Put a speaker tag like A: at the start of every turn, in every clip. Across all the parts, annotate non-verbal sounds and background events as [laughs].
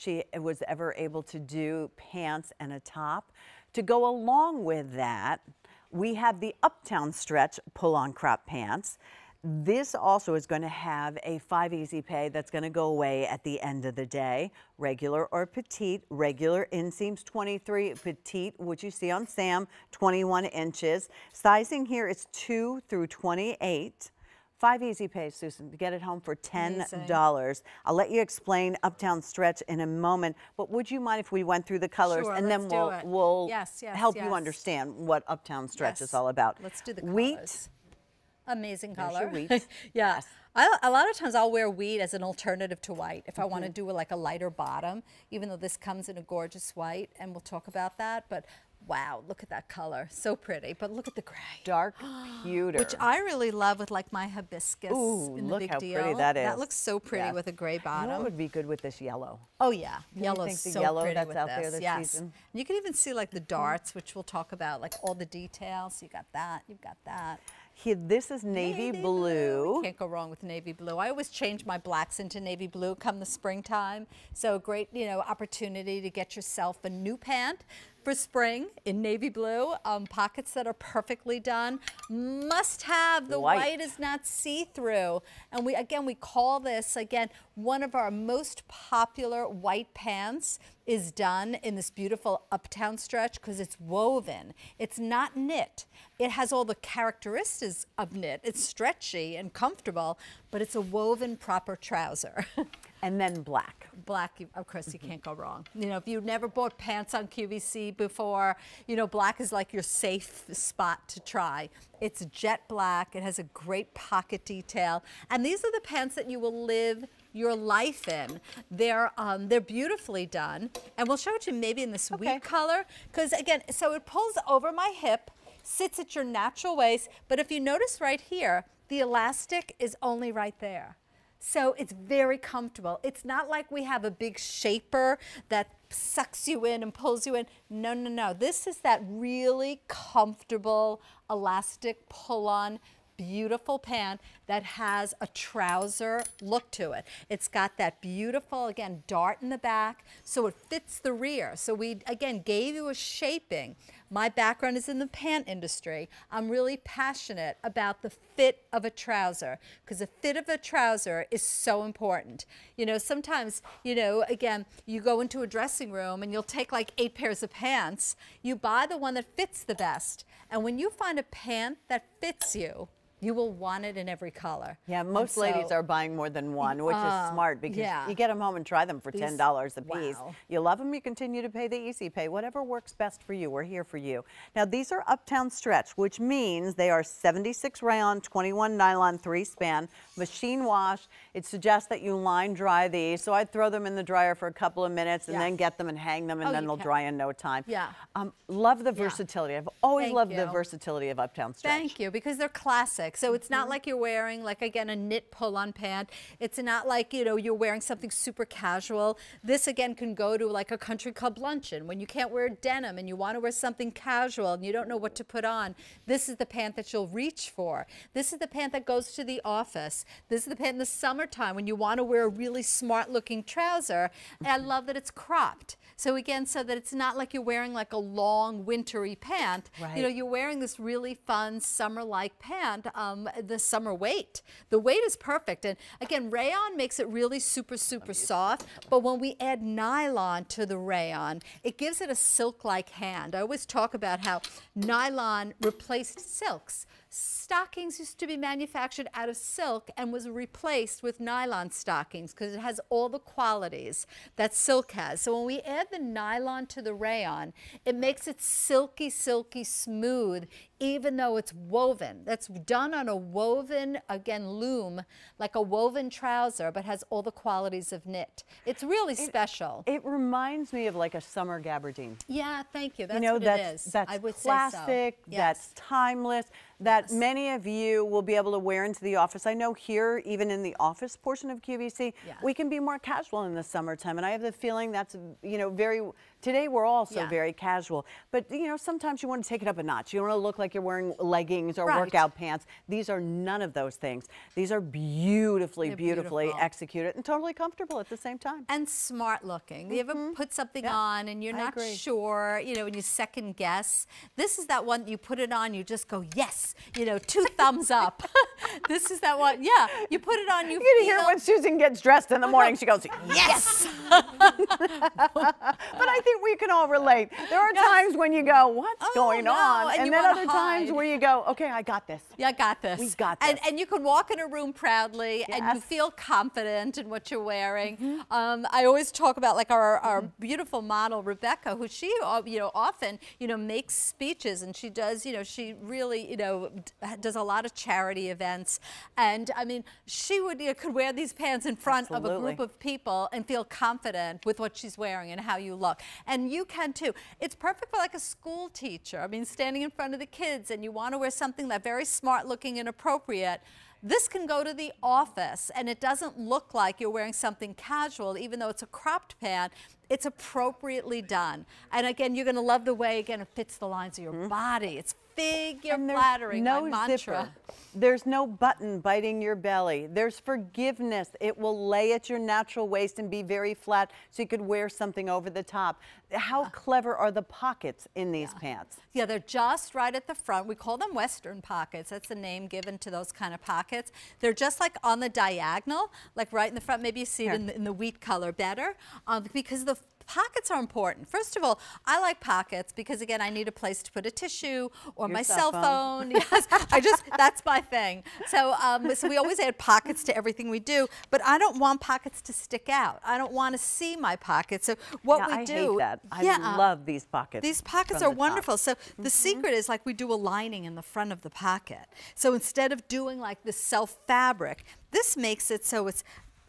A: she was ever able to do pants and a top. To go along with that, we have the Uptown Stretch pull-on crop pants. This also is going to have a five easy pay that's going to go away at the end of the day. Regular or petite, regular inseams 23, petite, which you see on Sam, 21 inches. Sizing here is 2 through 28. Five easy pays, Susan, to get it home for $10. I'll let you explain Uptown Stretch in a moment, but would you mind if we went through the colors
B: Sure,
A: and then we'll, we'll
B: Yes, yes,
A: help you understand what Uptown Stretch is all about.
B: Let's do the colors. Wheat.
A: Amazing
B: color.
A: wheat. [laughs]
B: yeah.
A: Yes.
B: I, a lot of times I'll wear wheat as an alternative to white if I want
A: Mm-hmm.
B: to do like a lighter bottom, even though this comes in a gorgeous white, and we'll talk about that. But wow, look at that color. So pretty. But look at the gray.
A: dark [gasps] pewter.
B: Which I really love with like my hibiscus
A: Ooh,
B: in the
A: look
B: big
A: how
B: deal.
A: pretty that
B: That
A: is.
B: looks so pretty
A: Yes.
B: with a gray bottom.
A: would be good with this yellow?
B: Oh yeah,
A: yellow the
B: so
A: yellow
B: pretty
A: that's
B: with
A: out
B: this.
A: there this
B: yes,
A: season?
B: And you can even see like the mm-hmm. darts, which we'll talk about, like all the details. You got that, you've got that.
A: Here, this is navy, blue.
B: Can't go wrong with navy blue. I always change my blacks into navy blue come the springtime. So great, you know, opportunity to get yourself a new pant for spring in navy blue. Um, pockets that are perfectly done. Must have. The
A: White.
B: white is not see-through. And we again we call this again one of our most popular white pants is done in this beautiful uptown stretch because it's woven. It's not knit. It has all the characteristics of knit. It's stretchy and comfortable, but it's a woven proper trouser. [laughs]
A: And then black.
B: black, of course, you can't go wrong. You know, if you've never bought pants on QVC before, you know, black is like your safe spot to try. It's jet black. It has a great pocket detail. And these are the pants that you will live your life in. They're, um, they're beautifully done. And we'll show it to you maybe in this
A: Okay.
B: wheat color. Because again, so it pulls over my hip, sits at your natural waist. But if you notice right here, the elastic is only right there. So it's very comfortable. It's not like we have a big shaper that sucks you in and pulls you in. No, no, no. This is that really comfortable elastic pull-on beautiful pant that has a trouser look to it. It's got that beautiful, again, dart in the back, so it fits the rear. So we, again, gave you a shaping. My background is in the pant industry. I'm really passionate about the fit of a trouser because the fit of a trouser is so important. You know, sometimes, you know, again, you go into a dressing room and you'll take like eight pairs of pants. You buy the one that fits the best. And when you find a pant that fits you, you will want it in every color.
A: Yeah, most ladies are buying more than one, which
B: Uh,
A: is smart because
B: yeah.
A: you get them home and try them for
B: These-
A: $10 a piece.
B: wow.
A: You love them, you continue to pay the easy pay, whatever works best for you. We're here for you. Now, these are Uptown Stretch, which means they are 76 rayon, 21 nylon, three span, machine wash. It suggests that you line dry these, so I'd throw them in the dryer for a couple of minutes and
B: Yeah.
A: then get them and hang them, and
B: Oh,
A: then they'll
B: can.
A: dry in no time.
B: Yeah.
A: Um, love the versatility. I've always
B: Thank
A: loved the versatility of Uptown Stretch.
B: Thank you, because they're classic. So it's
A: Mm-hmm.
B: not like you're wearing, like again, a knit pull-on pant. It's not like, you know, you're wearing something super casual. This again can go to like a country club luncheon when you can't wear denim and you want to wear something casual and you don't know what to put on. This is the pant that you'll reach for. This is the pant that goes to the office. This is the pant in the summertime when you want to wear a really smart looking trouser. And I love that it's cropped. So again, so that it's not like you're wearing like a long wintry pant. You know, you're wearing this really fun summer-like pant, um, the summer weight. The weight is perfect. And again, rayon makes it really super, super soft. But when we add nylon to the rayon, it gives it a silk-like hand. I always talk about how nylon replaced silks. Stockings used to be manufactured out of silk and was replaced with nylon stockings because it has all the qualities that silk has. So when we add the nylon to the rayon, it makes it silky, silky smooth, even though it's woven. That's done on a woven, again, loom, like a woven trouser, but has all the qualities of knit. It's really special.
A: It reminds me of like a summer gabardine.
B: yeah, thank you. That's
A: you know,
B: what
A: that's,
B: it is.
A: that's
B: I would
A: classic,
B: say so. Yes.
A: that's timeless. That
B: Yes.
A: many of you will be able to wear into the office. I know here, even in the office portion of QVC,
B: Yeah.
A: we can be more casual in the summertime. And I have the feeling that's, you know, very, today we're also
B: Yeah.
A: very casual. But, you know, sometimes you want to take it up a notch. You don't want to look like you're wearing leggings or
B: Right.
A: workout pants. These are none of those things. These are beautifully,
B: They're
A: beautifully
B: beautiful.
A: executed and totally comfortable at the same time.
B: and smart looking. You ever put something
A: Mm-hmm. Yeah,
B: on and you're
A: I
B: not
A: agree.
B: sure, you know, and you second guess. This is that one you put it on, you just go, yes, you know, two thumbs up. [laughs] this is that one, yeah. You put it on, you
A: You can hear
B: feel-
A: when Susan gets dressed in the morning. She goes,
B: yes. [laughs]
A: But I think we can all relate. There are times when you go, "What's
B: Oh,
A: going
B: no,
A: on?"
B: and
A: And, then other times where you go, "Okay, I got this."
B: Yeah, I got this.
A: We got
B: And,
A: this.
B: and you can walk in a room proudly and you feel confident in what you're wearing.
A: Mm-hmm.
B: Um, I always talk about like our, our beautiful model, Rebecca, who she, uh, you know, often, you know, makes speeches and she does, you know, she really, you know, does a lot of charity events. And I mean, she would, you know, could wear these pants in front of a group of people and feel confident with what she's wearing and how you look. And you can too. It's perfect for like a school teacher. I mean, standing in front of the kids and you want to wear something that very smart looking and appropriate. This can go to the office and it doesn't look like you're wearing something casual, even though it's a cropped pant. It's appropriately done. And again, you're going to love the way, again, it fits the lines of your mm-hmm. body. It's figure flattering,
A: no
B: my mantra.
A: zipper. There's no button biting your belly. There's forgiveness. It will lay at your natural waist and be very flat so you could wear something over the top. How clever are the pockets in these pants?
B: Yeah, they're just right at the front. We call them Western pockets. That's the name given to those kind of pockets. They're just like on the diagonal, like right in the front. Maybe you see it in the, in the wheat color better um, because the pockets are important. First of all, I like pockets because again, I need a place to put a tissue or
A: Your
B: my
A: cell phone.
B: phone. [laughs] yes, I just that's my thing. So, um, so we always add pockets to everything we do, but I don't want pockets to stick out. I don't want to see my pockets. So what
A: yeah,
B: we
A: I
B: do,
A: hate that. I
B: yeah,
A: love these pockets.
B: these pockets are
A: the top.
B: wonderful. So the secret is like we do a lining in the front of the pocket. So instead of doing like this self fabric, this makes it so it's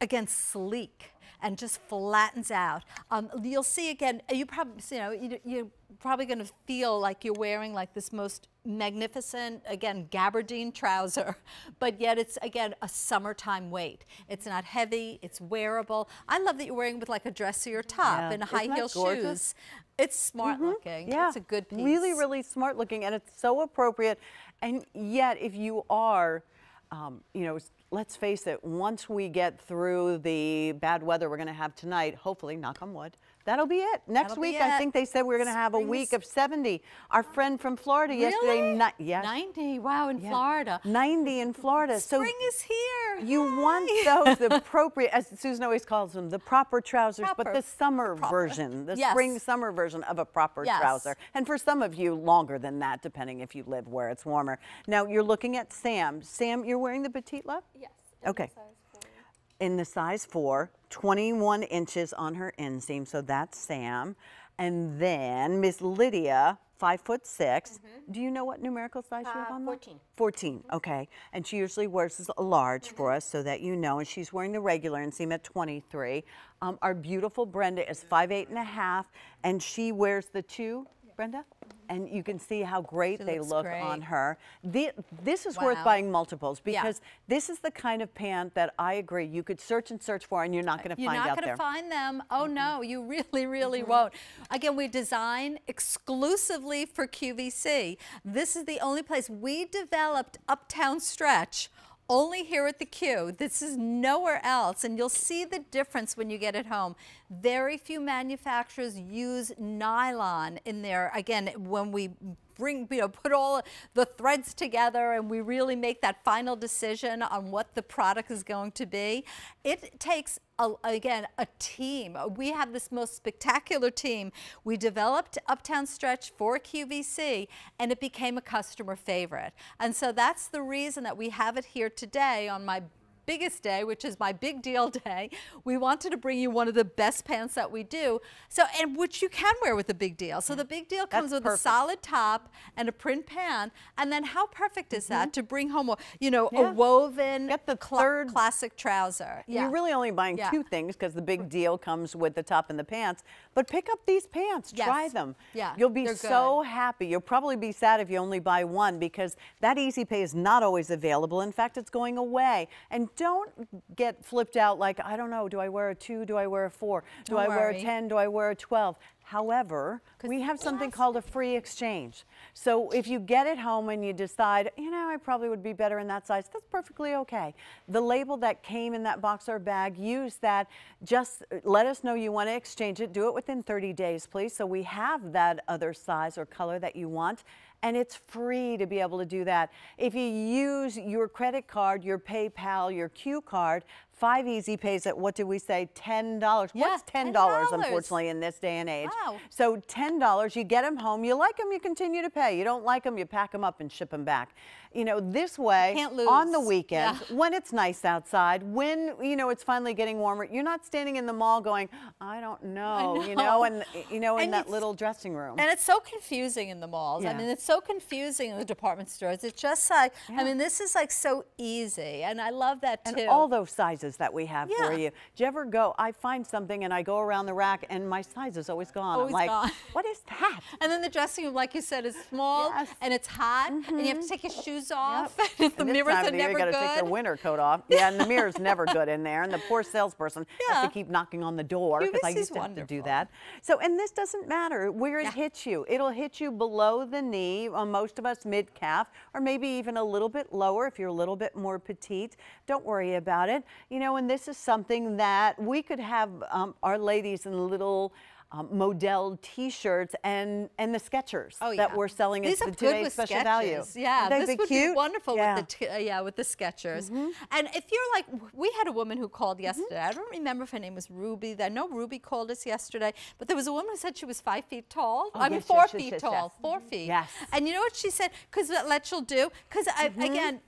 B: again sleek and just flattens out. Um, you'll see again. You probably you know you, you're probably going to feel like you're wearing like this most magnificent again gabardine trouser, [laughs] but yet it's again a summertime weight. It's not heavy. It's wearable. I love that you're wearing with like a dressier top
A: Yeah.
B: and
A: Isn't
B: high heel
A: gorgeous?
B: shoes. It's smart looking.
A: Yeah,
B: It's a good piece.
A: Really, really smart looking, and it's so appropriate. And yet, if you are, um, you know, let's face it, once we get through the bad weather we're going to have tonight, hopefully, knock on wood, that'll be it. Next
B: That'll be
A: week, I think they said we are going to have a week of 70. Our friend from Florida yesterday,
B: Really?
A: ni- yes,
B: 90. Wow, in
A: yeah,
B: Florida.
A: 90 in Florida. so
B: Spring is here.
A: you want [laughs] those appropriate, as Susan always calls them, the proper trousers, but the summer
B: Proper.
A: version, the
B: Yes.
A: spring summer version of a proper
B: Yes.
A: trouser. And for some of you, longer than that, depending if you live where it's warmer. Now you're looking at Sam. Sam, you're wearing the petite love?
C: Yes.
A: Okay. In the size four, 21 inches on her inseam, so that's Sam. And then Miss Lydia, five foot 6 Do you know what numerical size you have
C: Uh,
A: on that?
C: 14.
A: 14, okay. And she usually wears a large for us so that you know. And she's wearing the regular inseam at 23. Um, our beautiful Brenda is five eight and a half, and she wears the two, Brenda? And you can see how great
B: She
A: they look on her. The, this is worth buying multiples
B: Yeah.
A: because this is the kind of pant that I agree you could search and search for and you're not going to
B: You're
A: find
B: not
A: out
B: going
A: there.
B: to find them. Oh no, you really, really won't. Again, we design exclusively for QVC. This is the only place we developed Uptown Stretch. Only here at the Q. This is nowhere else, and you'll see the difference when you get it home. Very few manufacturers use nylon in there. Again, when we bring, you know, put all the threads together and we really make that final decision on what the product is going to be, it takes, a, again, a team. We have this most spectacular team. We developed Uptown Stretch for QVC and it became a customer favorite. And so that's the reason that we have it here today on my biggest day, which is my big deal [laughs] day, we wanted to bring you one of the best pants that we do. So, and which you can wear with the big deal. So the big deal comes
A: That's
B: with
A: perfect.
B: a solid top and a print pant. And then how perfect is that to bring home, a, you know,
A: Mm-hmm. Yeah.
B: a woven
A: Get the
B: cla-
A: third-
B: classic trouser. Yeah.
A: You're really only buying
B: Yeah.
A: two things because the big deal comes with the top and the pants. But pick up these pants, try them.
B: Yeah,
A: You'll be so happy. You'll probably be sad if you only buy one because that easy pay is not always available. In fact, it's going away. And don't get flipped out like, I don't know, do I wear a two? Do I wear a four? Do
B: Don't
A: I wear a 10? Do I wear a 12? However, we have something called a free exchange. So if you get it home and you decide, you know, I probably would be better in that size, that's perfectly okay. The label that came in that box or bag, use that. Just uh, let us know you want to exchange it. Do it within 30 days, please. So we have that other size or color that you want. And it's free to be able to do that. If you use your credit card, your PayPal, your Q card, five easy pays at what did we say? $10.
B: Yeah,
A: What's $10,
B: $10.
A: unfortunately, in this day and age?
B: Wow.
A: So $10, you get them home. You like them, you continue to pay. You don't like them, you pack them up and ship them back. You know, this way, on the weekend,
B: Yeah.
A: when it's nice outside, when, you know, it's finally getting warmer, you're not standing in the mall going, I don't know, you know, You
B: know.
A: and, you know, in
B: And
A: that little dressing room.
B: And it's so confusing in the malls.
A: Yeah.
B: I mean, it's so confusing in the department stores. It's just like, I mean, this is like so easy. And I love that too.
A: And all those sizes that we have for you. Do you ever go, I find something and I go around the rack and my size is always gone.
B: Always
A: I'm like,
B: gone. [laughs]
A: what is that?
B: And then the dressing room, like you said, is small
A: Yes.
B: and it's hot, and you have to mm-hmm. take your shoes off. [laughs]
A: Yep.
B: And the
A: And
B: mirrors are
A: the year, you gotta take their winter coat off. [laughs] Yeah, and the mirror's never good in there. And the poor salesperson has to keep knocking on the door because I used to have to do that. So, and this doesn't matter where it
B: Yeah.
A: hits you. It'll hit you below the knee, on most of us mid calf, or maybe even a little bit lower if you're a little bit more petite. Don't worry about it. You know, and this is something that we could have um, our ladies in little. Um, Modal T-shirts and and the Skechers
B: Oh,
A: that
B: yeah.
A: we're selling
B: These
A: at the today's special
B: Skechers.
A: value.
B: Yeah,
A: they
B: this would
A: cute?
B: be wonderful
A: Yeah.
B: with the t- uh, yeah with the Skechers. And if you're like, we had a woman who called yesterday. I don't remember if her name was Ruby. I know Ruby called us yesterday, but there was a woman who said she was five feet tall. I mean,
A: yes,
B: four
A: yes,
B: feet
A: yes,
B: tall, four feet.
A: Yes.
B: And you know what she said? Because let you'll do. Because again.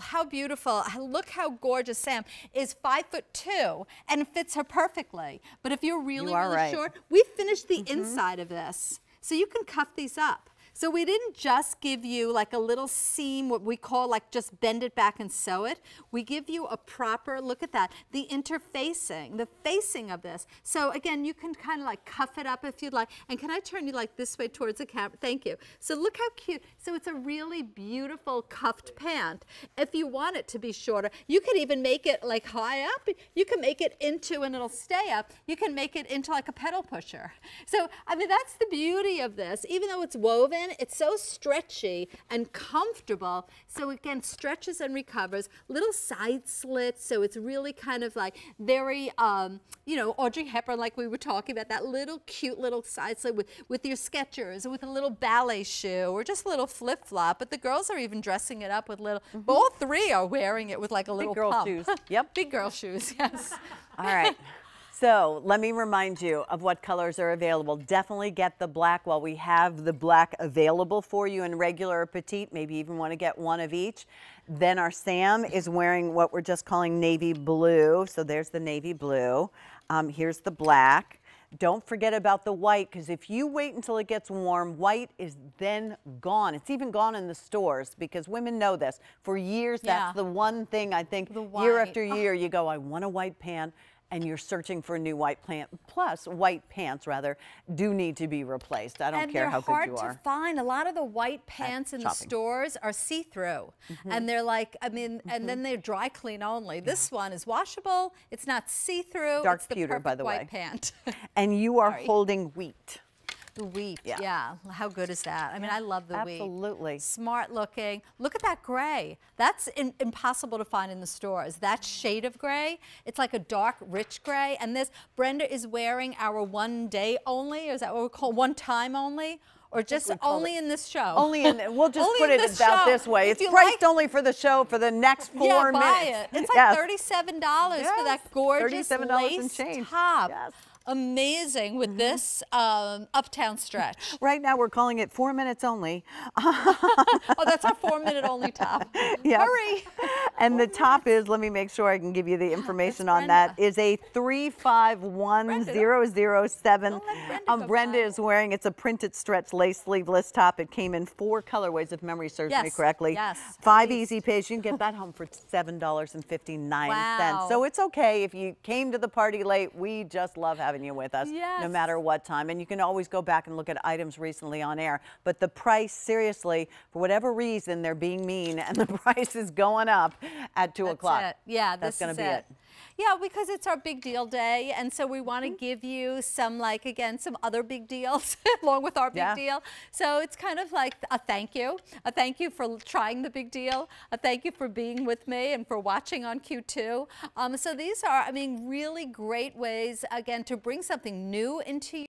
B: How beautiful. Look how gorgeous Sam is five foot two and fits her perfectly. But if you're really,
A: are
B: really
A: right.
B: short, we finished the mm-hmm. inside of this. So you can cuff these up. So we didn't just give you like a little seam, what we call like just bend it back and sew it. We give you a proper, look at that, the interfacing, the facing of this. So again, you can kind of like cuff it up if you'd like. And can I turn you like this way towards the camera? Thank you. So look how cute. So it's a really beautiful cuffed pant. If you want it to be shorter, you could even make it like high up. You can make it into, and it'll stay up, you can make it into like a pedal pusher. So, I mean, that's the beauty of this. Even though it's woven, it's so stretchy and comfortable. So again, stretches and recovers. Little side slits, so it's really kind of like very, um, you know, Audrey Hepburn, like we were talking about, that little cute little side slit with, with your Skechers or with a little ballet shoe or just a little flip flop. But the girls are even dressing it up with little. All three are wearing it with like a little
A: girl
B: pump.
A: shoes. [laughs] Yep.
B: Big girl shoes. [laughs] Yes.
A: All right. So let me remind you of what colors are available. Definitely get the black while we have the black available for you in regular or petite. Maybe even want to get one of each. Then our Sam is wearing what we're just calling navy blue. So there's the navy blue. Um, here's the black. Don't forget about the white because if you wait until it gets warm, white is then gone. It's even gone in the stores because women know this. For years,
B: Yeah.
A: that's the one thing I think year after year you go, I want a white pant and you're searching for a new white pant. Plus, white pants rather do need to be replaced. I don't
B: and
A: care how
B: hard
A: good you
B: to find. A lot of the white pants in the stores are see-through,
A: Mm-hmm.
B: and they're like, I mean, and then they're dry clean only. This one is washable. It's not see-through.
A: Dark
B: it's the
A: pewter, by the
B: white
A: way.
B: pant. [laughs]
A: And you are [laughs]
B: Sorry.
A: holding wheat.
B: The wheat,
A: Yeah.
B: yeah. How good is that? I mean, I love the wheat.
A: Absolutely.
B: Smart looking. Look at that gray. That's in, impossible to find in the stores. That shade of gray, it's like a dark, rich gray. And this, Brenda is wearing our one day only, or is that what we call one time only? Or just only in this show?
A: Only in, we'll just [laughs] put it
B: this
A: about
B: show.
A: this way.
B: If
A: It's priced
B: like-
A: only for the show for the next four
B: yeah,
A: minutes.
B: buy it. It's like
A: Yes.
B: thirty-seven dollars for that gorgeous
A: $37 and
B: lace top.
A: Yes.
B: Amazing with
A: Mm-hmm.
B: this um, uptown stretch. [laughs]
A: Right now, we're calling it four minutes only. [laughs]
B: oh, that's our four minute only top. [laughs]
A: Yep.
B: Hurry.
A: And the top is, let me make sure I can give you the [gasps] information on that, is a 351007.
B: Brenda
A: Um, Brenda is wearing, it's a printed stretch lace sleeveless top. It came in four colorways, if memory serves me correctly.
B: yes,
A: Five easy pays. You can get that home for $7.59.
B: Wow.
A: So it's okay if you came to the party late. We just love having you with us, no matter what time. And you can always go back and look at items recently on air. But the price, seriously, for whatever reason, they're being mean and the [laughs] price is going up at 2 o'clock.
B: Yeah,
A: That's gonna
B: is
A: be
B: it.
A: it.
B: Yeah, because it's our big deal day, and so we want to
A: Mm-hmm.
B: give you some, like again, some other big deals [laughs] along with our big
A: Yeah.
B: deal. So it's kind of like a thank you, a thank you for trying the big deal, a thank you for being with me and for watching on Q2. Um, so these are, I mean, really great ways again to bring something new into